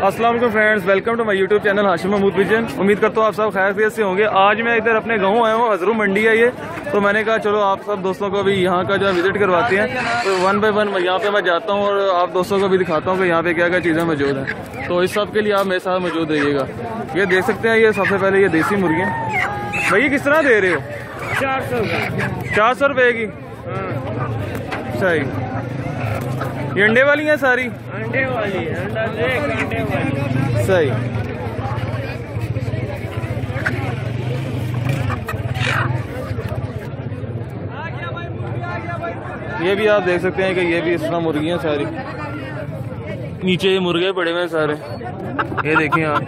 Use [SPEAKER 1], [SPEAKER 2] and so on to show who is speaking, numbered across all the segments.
[SPEAKER 1] वालेकुम friends welcome to my YouTube channel Hashim Mahmood vision उम्मीद करता हूँ आप सब खैर से होंगे। आज मैं इधर अपने गाँव आया हूँ हजरू मंडी है ये। तो मैंने कहा चलो आप सब दोस्तों को भी यहाँ का जो है विज़िट करवाते हैं। तो वन बाय वन यहाँ पे मैं जाता हूँ और आप दोस्तों को भी दिखाता हूँ कि यहाँ पे क्या क्या चीज़ें मौजूद हैं। तो इस सब के लिए आप मेरे साथ मौजूद रहिएगा। ये देख सकते हैं ये सबसे पहले ये देसी मुर्गियाँ। भैया किस तरह दे रहे हो?
[SPEAKER 2] चार सौ
[SPEAKER 1] चार सौ रुपये की? सही। ये अंडे वाली हैं सारी?
[SPEAKER 2] अंडे वाली अंडा देख अंडे वाली।
[SPEAKER 1] सही। ये भी आप देख सकते हैं कि ये भी इस तरह मुर्गियाँ सारी। नीचे ये मुर्गे पड़े हुए हैं सारे। ये देखें आप।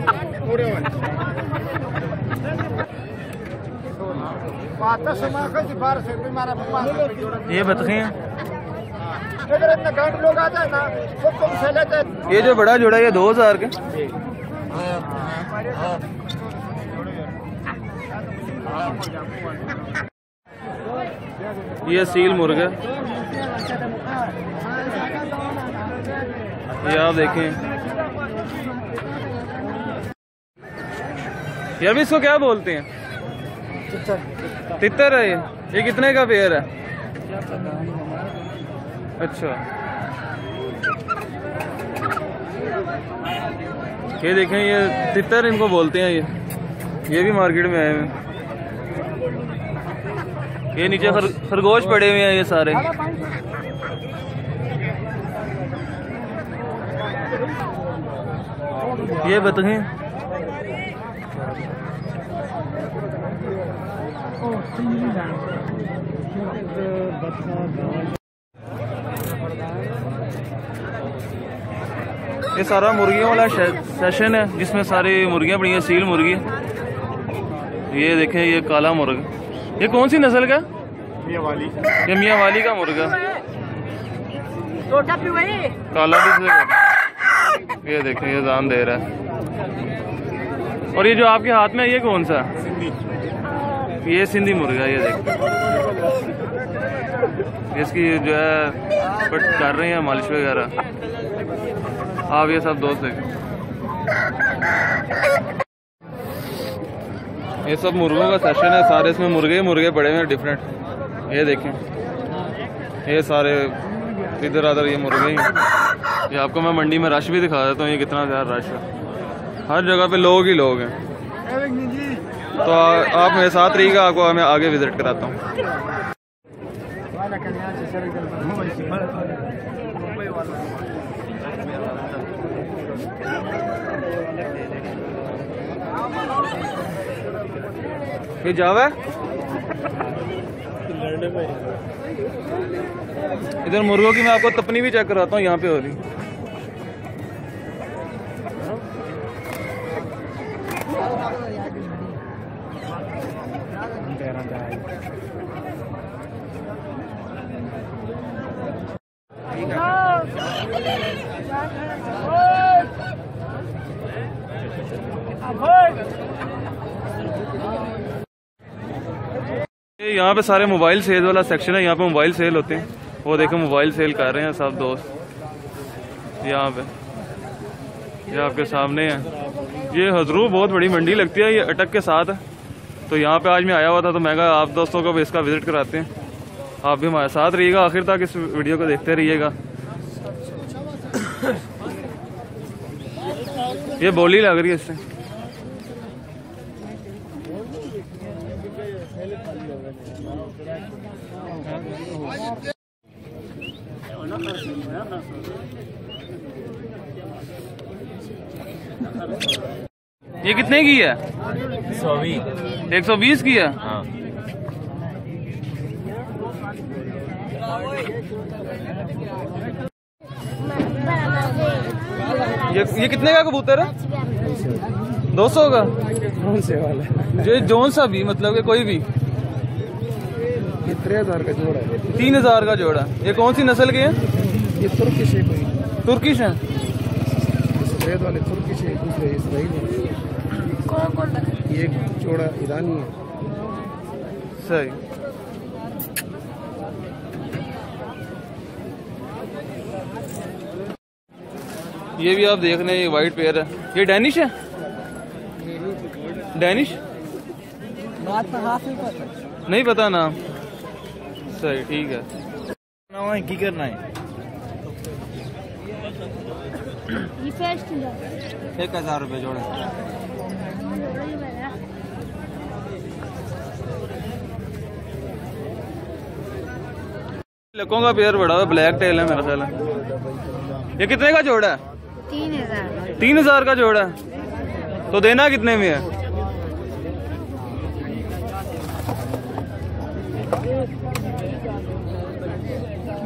[SPEAKER 1] ये बतखे हैं ये जो बड़ा जोड़ा ये दो हज़ार के? ये सील मुर्गा। ये आप देखें। यार भी इसको क्या बोलते हैं? तितर है ये। ये कितने का पेयर है? अच्छा। ये देखें ये तितर इनको बोलते हैं ये। ये भी मार्केट में आए हैं। ये नीचे खर, खरगोश पड़े हुए हैं ये सारे। ये बतखें ये सारा मुर्गियों वाला सेशन है जिसमें सारी मुर्गियाँ पड़ी हैं सील मुर्गी। ये देखें ये काला मुर्गा। ये कौन सी नस्ल का?
[SPEAKER 2] वाली
[SPEAKER 1] ये मियाँ वाली का मुर्गा
[SPEAKER 3] छोटा भी वही
[SPEAKER 1] काला भी ये देखें ये जान दे रहा है। और ये जो आपके हाथ में है, ये कौन सा? ये सिंधी मुर्गा ये देख। इसकी जो है बट कर रहे हैं मालिश वगैरह। आप ये सब दोस्त देखें। ये सब मुर्गों का सेशन है सारे इसमें मुर्गे ही मुर्गे पड़े हुए हैं डिफरेंट ये देखें। ये सारे इधर उधर ये मुर्गे ही ये आपको मैं मंडी में रश भी दिखा देता हूँ ये कितना ज़्यादा रश है। हर जगह पे लोग ही लोग हैं। तो आ, आप मेरे साथ रहिएगा आपको मैं आगे विज़िट कराता हूँ। ये जावे है? इधर मुर्गों की मैं आपको तपनी भी चेक कराता हूँ यहाँ पे हो रही। ये यहाँ पे सारे मोबाइल सेल वाला सेक्शन है, यहाँ पे मोबाइल सेल होते हैं। वो देखो, मोबाइल सेल कर रहे हैं सब दोस्त। यहाँ पे। ये आपके सामने है। ये हजरू बहुत बड़ी मंडी लगती है, ये अटक के साथ है। तो यहाँ पे आज मैं आया हुआ था तो मैं कहा, आप दोस्तों को भी इसका विज़िट कराते हैं। आप भी हमारे साथ रहिएगा, आखिर तक इस वीडियो को देखते रहिएगा। ये बोली लग रही है इससे। ये कितने की है?
[SPEAKER 2] सौ भी
[SPEAKER 1] एक सौ बीस की है?
[SPEAKER 2] हाँ।
[SPEAKER 1] ये ये कितने का कबूतर है? दो सौ का?
[SPEAKER 2] कौन से वाला?
[SPEAKER 1] जो जोन सा भी मतलब कि कोई भी।
[SPEAKER 2] ये त्रे हज़ार का जोड़ा है।
[SPEAKER 1] तीन हज़ार का जोड़ा ये कौन सी नस्ल के हैं?
[SPEAKER 2] ये तुर्किश है। कोई
[SPEAKER 1] तुर्किश हैं
[SPEAKER 2] सफ़ेद वाले तुर्किश है दूसरे इसराइली ये एक जोड़ा ईरानी है।
[SPEAKER 1] सही। ये भी आप देख रहे हैं ये वाइट पेयर है। ये डैनिश है? डैनिश
[SPEAKER 2] बात तो
[SPEAKER 1] नहीं पता नाम सही ठीक है।
[SPEAKER 2] है की करना है? एक हज़ार रुपये जोड़े।
[SPEAKER 1] लकों का पेयर बड़ा हुआ ब्लैक टेल है मेरा ख्याल है। ये कितने का जोड़ा है?
[SPEAKER 3] तीन हज़ार।
[SPEAKER 1] तीन हज़ार का जोड़ा है। तो देना कितने में है?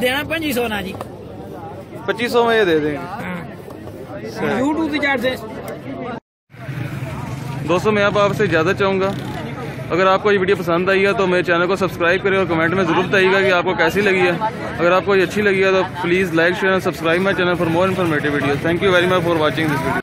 [SPEAKER 2] देना पंजी सौ ना जी।
[SPEAKER 1] पच्चीस सौ में ये दे देंगे।
[SPEAKER 2] यूट्यूब की चार्ज
[SPEAKER 1] दोस्तों मैं अब आपसे ज़्यादा चाहूँगा। अगर आपको ये वीडियो पसंद आई है तो मेरे चैनल को सब्सक्राइब करें और कमेंट में ज़रूर बताइएगा कि आपको कैसी लगी है। अगर आपको ये अच्छी लगी है तो please like share subscribe my channel for more informative video thank you very much for watching this video